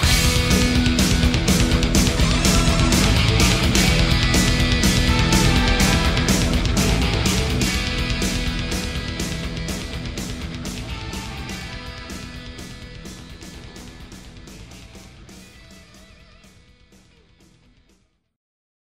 in.